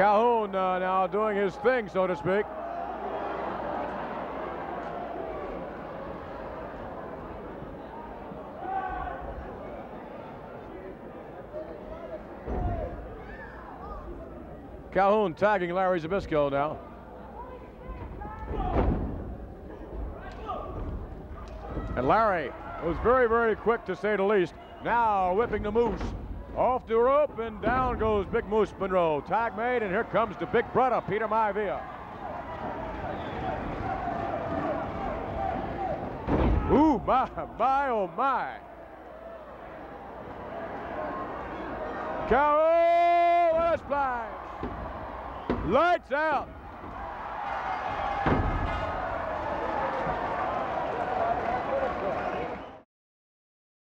Calhoun uh, now doing his thing, so to speak. Calhoun tagging Larry Zbyszko now. And Larry was very, very quick to say the least. Now whipping the Moose. Off the rope and down goes Big Moose Monroe. Tag made and here comes the big brother, Peter Maivia. Ooh, my, my, oh my. Carol, what a splash. Lights out.